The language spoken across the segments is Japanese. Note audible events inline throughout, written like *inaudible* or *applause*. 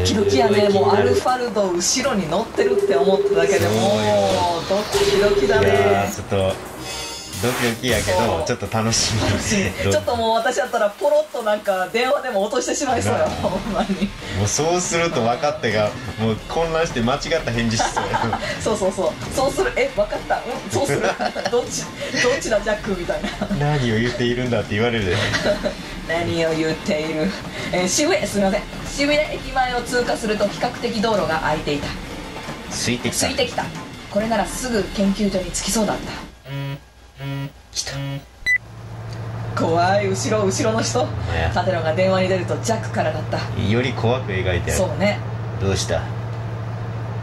ッキドキやね。もうアルファルド後ろに乗ってるって思っただけでもうドッキドキだね。ーちょっとドキドキやけどちょっと楽しみ *laughs* ちょっともう私だったらポロッとなんか電話でも落としてしまいそうよなあ。ほんまに。もうそうすると分かってがもう混乱して間違った返事しそうや。*laughs* そうそうそう。そうする。え分かった。うんそうする。*laughs* どっちどっちだジャックみたいな。何を言っているんだって言われるで。何を言っている、えー渋谷すみません渋谷駅前を通過すると比較的道路が空いていた。ついてきた。ついてきたこれならすぐ研究所に着きそうだった。来た。怖い。後ろ後ろの人。や。立野が電話に出るとジャックからだった。より怖く描いてある。そうね。どうした？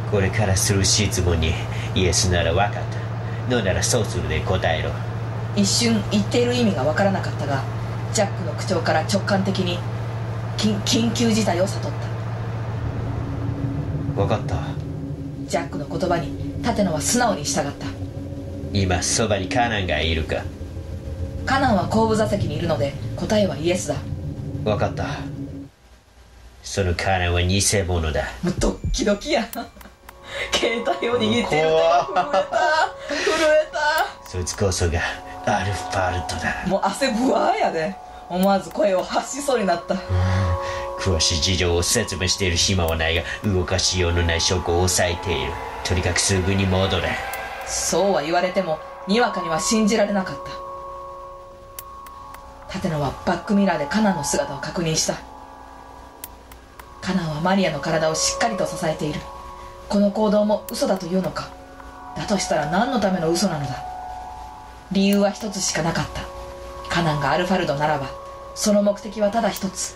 これからする質問にイエスなら分かった。ノーならそうするで答えろ。一瞬言っている意味がわからなかったがジャックの口調から直感的に緊緊急事態を悟った。分かった。ジャックの言葉に立野は素直に従った。今そばにカナンがいるか。カナンは後部座席にいるので答えはイエスだ。分かった。そのカナンは偽物だ。もうドッキドキや。*laughs* 携帯を握っている手が震えた。震えそいつこそがアルファルトだ。たもう汗ぶわーやで。思わず声を発しそうになった詳しい事情を説明している暇はないが動かしようのない証拠を抑えている。とにかくすぐに戻れ。そうは言われてもにわかには信じられなかった。立野はバックミラーでカナンの姿を確認した。カナンはマリアの体をしっかりと支えている。この行動も嘘だというのか。だとしたら何のための嘘なのだ。理由は一つしかなかった。カナンがアルファルドならばその目的はただ一つ。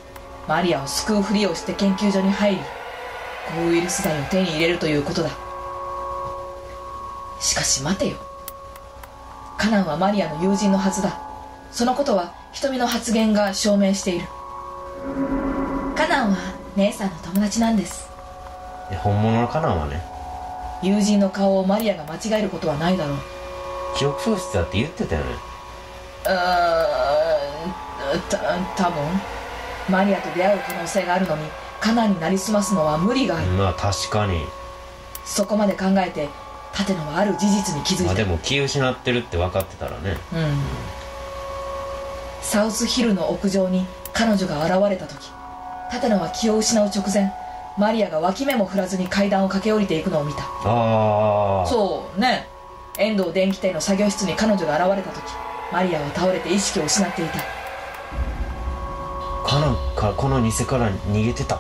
マリアを救うふりをして研究所に入り抗ウイルス剤を手に入れるということだ。しかし待てよ。カナンはマリアの友人のはずだ。そのことは瞳の発言が証明している。カナンは姉さんの友達なんです。え本物のカナンはね。友人の顔をマリアが間違えることはないだろう。記憶喪失だって言ってたよね。うーんた多分マリアと出会う可能性があるのにカナンになりすますのは無理がある。まあ確かに。そこまで考えて立野はある事実に気づいた。まあでも気失ってるって分かってたらね。うん。サウスヒルの屋上に彼女が現れた時立野は気を失う直前マリアが脇目も振らずに階段を駆け下りていくのを見た。ああそうね。遠藤電気店の作業室に彼女が現れた時マリアは倒れて意識を失っていたカナンかこの偽から逃げてた。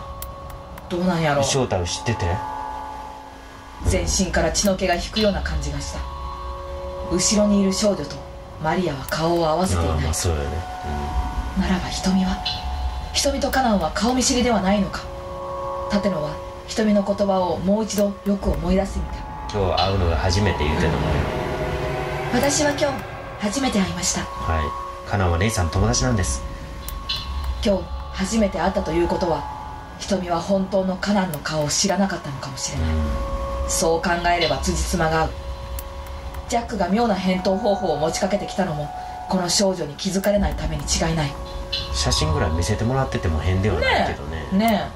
どうなんやろ正体を知ってて。全身から血の気が引くような感じがした。後ろにいる少女とマリアは顔を合わせていない。まあそうよね、ならば瞳は瞳とカナンは顔見知りではないのか。立野は瞳の言葉をもう一度よく思い出してみたうん、今日会うのが初めて言ってたもんね、私は今日初めて会いました。はい。カナンは姉さんの友達なんです今日初めて会ったということは瞳は本当のカナンの顔を知らなかったのかもしれない。そう考えれば辻褄が合う。ジャックが妙な返答方法を持ちかけてきたのもこの少女に気づかれないために違いない。写真ぐらい見せてもらってても変ではないけどね。ね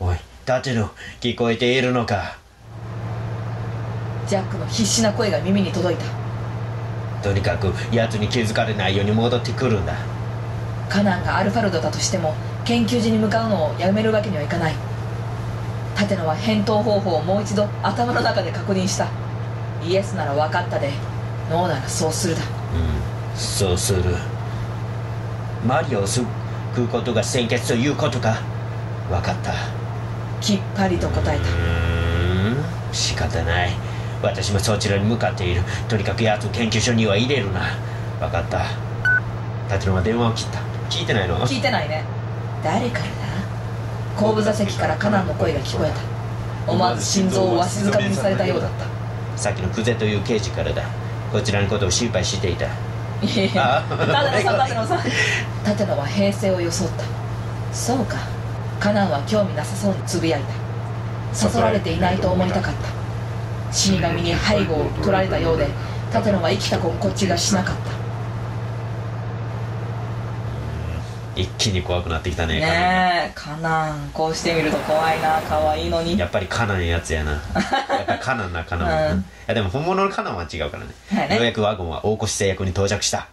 おい立野聞こえているのか？えジャックの必死な声が耳に届いたとにかく奴に気づかれないように戻ってくるんだ。カナンがアルファルドだとしても研究所に向かうのをやめるわけにはいかない。立野は返答方法をもう一度頭の中で確認した。イエスなら分かったで。ノーならそうするだ。うん。そうする。マリアを救うことが先決ということか。分かった。きっぱりと答えうた。ーん。仕方ない私もそちらに向かっている。とにかく奴を研究所には入れるな。分かった。立野は電話を切った。聞いてないの？聞いてないね。誰からだ？後部座席からカナンの声が聞こえた。思わず心臓をわしづかみにされたようだった。さっきのクゼという刑事からだ。こちらのことを心配していた。いやいやあ？立野さん立野さ。ん *laughs* 立野は平静を装った。そうか。カナンは興味なさそうにつぶやいた。誘われていないと思いたかった死神に背後を取られたようで立野は生きた心地がしなかった。一気に怖くなってきたねねえカナン。こうしてみると怖いな。可愛いのに。やっぱりカナンやつやな。やっぱりカナンなカナン。はな、うん。いやでも本物のカナンは違うからね。はいね。ようやくワゴンは大越製薬に到着した。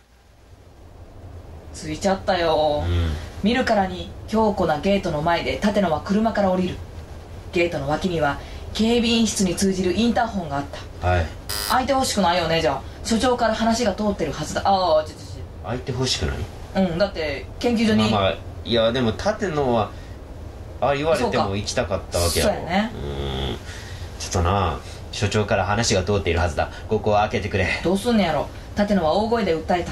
着いちゃったよ、うん。見るからに強固なゲートの前で立野は車から降りる。ゲートの脇には警備員室に通じるインターホンがあった。はい。開いてほしくないよねじゃあ。所長から話が通ってるはずだ。ああちょちょち開いてほしくない？ょうんだって研究所に、まあまあいやでも立野はあ言われても行きたかったわけやろ。そうやね。うん。ちょっとな所長から話が通っているはずだ。ここを開けてくれ。どうすんねやろ。立野は大声で訴えた。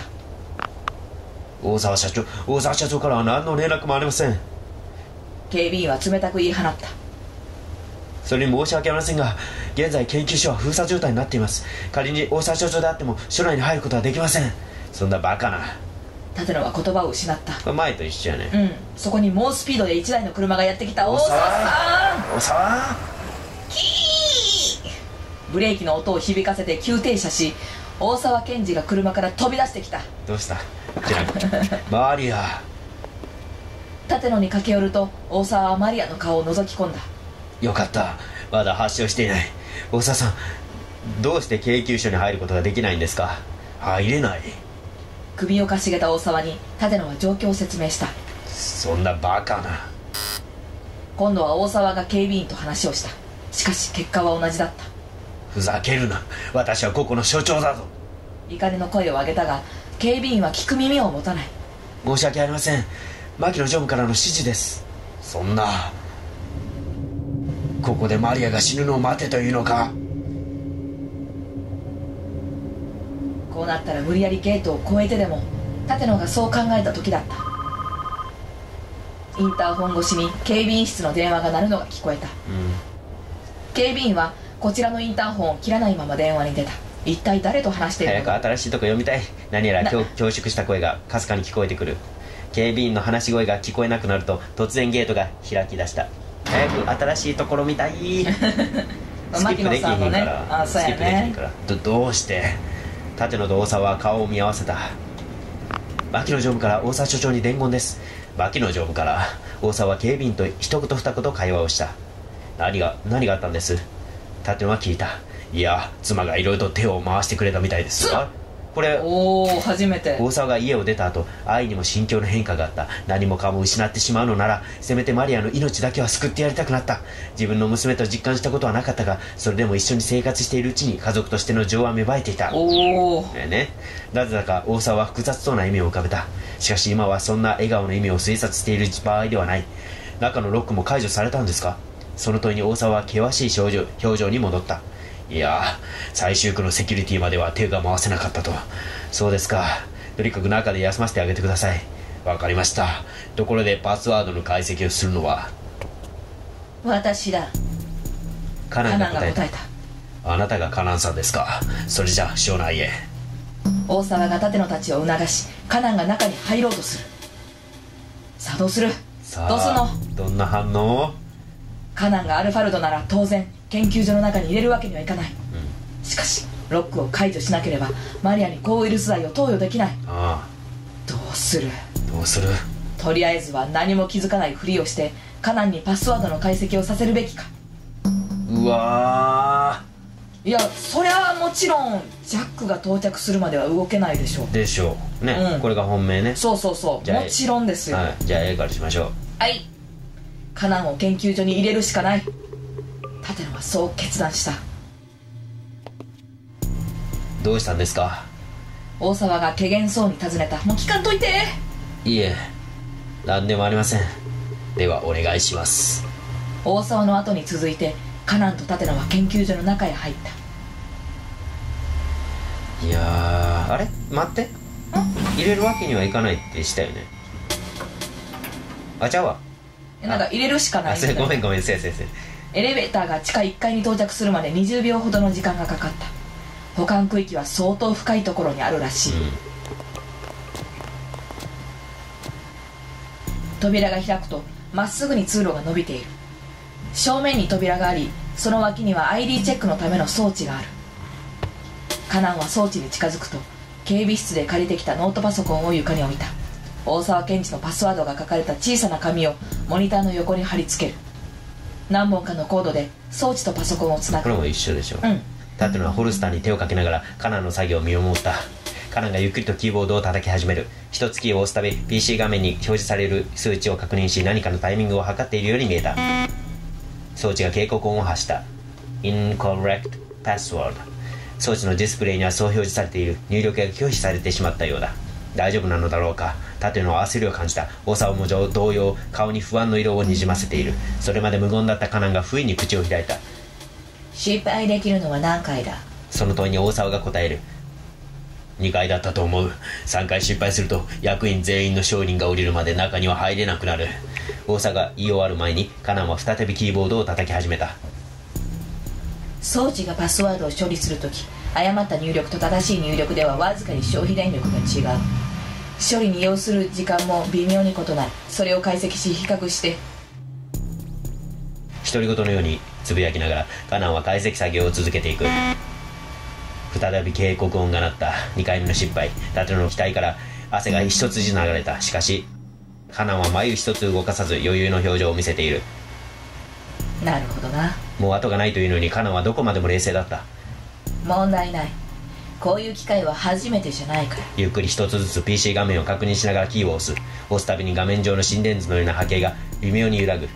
大沢社長大沢社長からは何の連絡もありません。警備員は冷たく言い放ったそれに申し訳ありませんが現在研究所は封鎖状態になっています。仮に大沢社長であっても署内に入ることはできません。そんなバカな。立野は言葉を失った。前と一緒やね。うん。そこに猛スピードで1台の車がやってきた。大沢さん。大沢ブレーキの音を響かせて急停車し大沢健二が車から飛び出してきた。どうした？知らん。マリア立野に駆け寄ると大沢はマリアの顔を覗き込んだよかった。まだ発症していない。大沢さんどうして研究所に入ることができないんですか？入れない。首をかしげた大沢に立野は状況を説明した。そんなバカな。今度は大沢が警備員と話をした。しかし結果は同じだった。ふざけるな。私はここの所長だぞ。怒りの声を上げたが警備員は聞く耳を持たない。申し訳ありません。牧野常務からの指示です。そんなここでマリアが死ぬのを待てというのか？こうなったら無理やりゲートを越えてでも立野がそう考えた時だった。インターホン越しに警備員室の電話が鳴るのが聞こえた。うん。警備員はこちらのインターホンを切らないまま電話に出た。一体誰と話している早の？かく新しいとこ読みたい。何やら恐縮した声がかすかに聞こえてくる。警備員の話し声が聞こえなくなると突然ゲートが開き出した早く新しいところ見たい。スキップできへんから、ね。スキップできへんから。どどうして？立野と大沢は顔を見合わせた。牧野常務から大沢所長に伝言です。牧野常務から大沢は警備員と一言二言会話をした。何が何があったんです？立野は聞いた。いや妻がいろいろと手を回してくれたみたいですこれおお初めて。大沢が家を出た後愛にも心境の変化があった。何もかも失ってしまうのならせめてマリアの命だけは救ってやりたくなった。自分の娘と実感したことはなかったがそれでも一緒に生活しているうちに家族としての情は芽生えていた。おおねねなぜだか大沢は複雑そうな意味を浮かべた。しかし今はそんな笑顔の意味を推察している場合ではない。中のロックも解除されたんですか？その問いに大沢は険しい表情表情に戻ったいや最終区のセキュリティまでは手が回せなかったと。そうですか。とにかく中で休ませてあげてください。わかりました。ところでパスワードの解析をするのは？私だ。カナカンが答えた。あなたがカナンさんですか？それじゃあ省内へ。大沢が立野たちを促しカナンが中に入ろうとする。さあどうする？さあどうすんの？どんな反応？カナンがアルファルドなら当然研究所の中に入れるわけにはいかない。しかしロックを解除しなければマリアに抗ウイルス剤を投与できない。あどうする？あどうする？とりあえずは何も気づかないふりをしてカナンにパスワードの解析をさせるべきか。うわいやそりゃもちろんジャックが到着するまでは動けないでしょう。ーでしょうね、うん。これが本命ね。そうそうそう。もちろんですよ。はい。じゃあ A からしましょう。はい。カナンを研究所に入れるしかない立野はそう決断した。どうしたんですか？大沢が怪げそうに尋ねた。もう聞かんといて。いえ。何でもありません。ではお願いします。大沢の後に続いてカナンと立野は研究所の中へ入った。いやーあれ？待って。入れるわけにはいかないってしたよね。あちゃうわ。えなんか入れるしかないごめんごめん。せいせいせいエレベーターが地下1階に到着するまで20秒ほどの時間がかかった。保管区域は相当深いところにあるらしい、扉が開くとまっすぐに通路が伸びている。正面に扉がありその脇には ID チェックのための装置がある。カナンは装置に近づくと警備室で借りてきたノートパソコンを床に置いた。大沢健二のパスワードが書かれた小さな紙をモニターの横に貼り付ける何本かのコードで装置とパソコンをつなぐ。これも一緒でしょ、うん。立野はホルスターに手をかけながらカナンの作業を見守った。カナンがゆっくりとキーボードを叩き始める。一つキーを押すたび PC 画面に表示される数値を確認し何かのタイミングを測っているように見えた。装置が警告音を発した。Incorrect Password 装置のディスプレイにはそう表示されている。入力が拒否されてしまったようだ。大丈夫なのだろうか立野は焦りを感じた。大沢も同様顔に不安の色をにじませている。それまで無言だったカナンが不意に口を開いた。失敗できるのは何回だ？その問いに大沢が答える。2回だったと思う。3回失敗すると役員全員の承認が下りるまで中には入れなくなる。大沢が言い終わる前にカナンは再びキーボードを叩き始めた。装置がパスワードを処理するとき誤った入力と正しい入力ではわずかに消費電力が違う処理に要する時間も微妙に異なる。それを解析し比較して。独り言のようにつぶやきながらカナンは解析作業を続けていく。再び警告音が鳴った。2回目の失敗。立野の額から汗が一筋流れた。しかしカナンは眉一つ動かさず余裕の表情を見せている。なるほどな。もう後がないというのにカナンはどこまでも冷静だった。問題ないこういう機会は初めてじゃないから。ゆっくり一つずつ PC 画面を確認しながらキーを押す。押すたびに画面上の心電図のような波形が微妙に揺らぐ。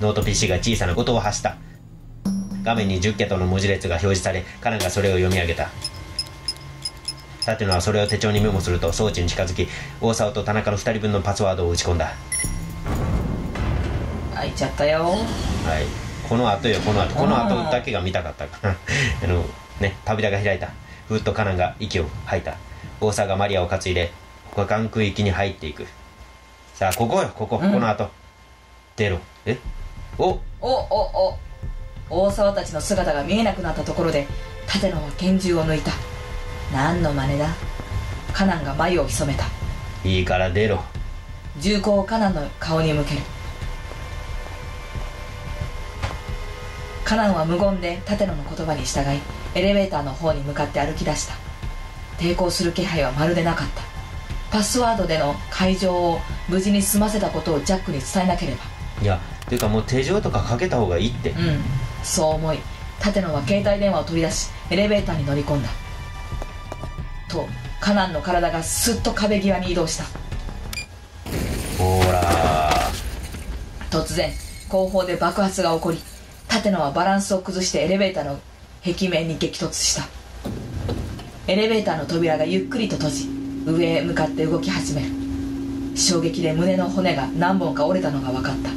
ノート PC が小さな音を発した。画面に10桁の文字列が表示されカナンがそれを読み上げた立野はそれを手帳にメモすると装置に近づき大沢と田中の2人分のパスワードを打ち込んだ。開いちゃったよ。はいこの後よこの後。この後だけが見たかった。からあのね扉が開いた。ふっとカナンが息を吐いた。大沢がマリアを担いで保管区域に入っていく。さあここよここ、うん。この後。出ろ。え？お？おおお。大沢たちの姿が見えなくなったところで立野は拳銃を抜いた。何の真似だ？カナンが眉を潜めた。いいから出ろ。銃口をカナンの顔に向けるカナンは無言で立野の言葉に従いエレベーターの方に向かって歩き出した。抵抗する気配はまるでなかった。パスワードでの解錠を無事に済ませたことをジャックに伝えなければ。いやていうかもう手錠とかかけた方がいいって。うん。そう思い立野は携帯電話を取り出しエレベーターに乗り込んだ。とカナンの体がスッと壁際に移動した。ほら突然後方で爆発が起こり立野はバランスを崩してエレベーターの壁面に激突した。エレベーターの扉がゆっくりと閉じ上へ向かって動き始める。衝撃で胸の骨が何本か折れたのが分かった。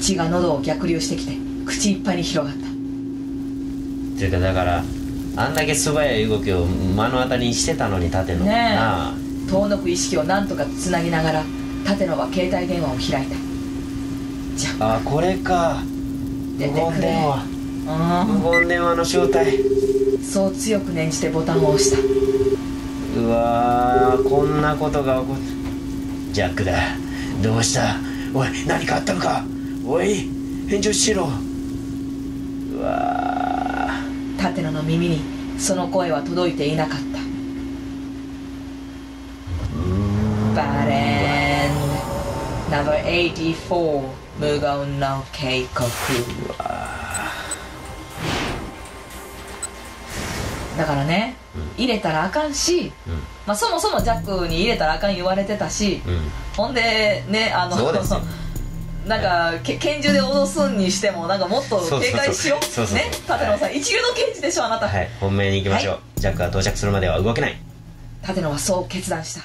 血が喉を逆流してきて口いっぱいに広がった。ていうかだからあんだけ素早い動きを目の当たりにしてたのに立ての。ねえ。遠のく意識を何とかつなぎながら立野は携帯電話を開いたじゃあ。これか出てくれ無言電話。あ無言電話の正体そう強く念じてボタンを押した。うわーこんなことが起こっジャックだ。どうした？おい何かあったのか？おい返事をしろ。うわ立野の耳にその声は届いていなかった。バレン。No.84 無言の警告だからね、入れたらあかんし、ーまあ、そもそもジャックに入れたらあかん言われてたし、うん。うんほんでねあの *laughs* なんかけ拳銃で脅すにしてもなんかもっと警戒しよう。ねそう立野さん、一流の刑事でしょあなた、はい。本命に行きましょう、ジャックが到着するまでは動けない。立野はそう決断した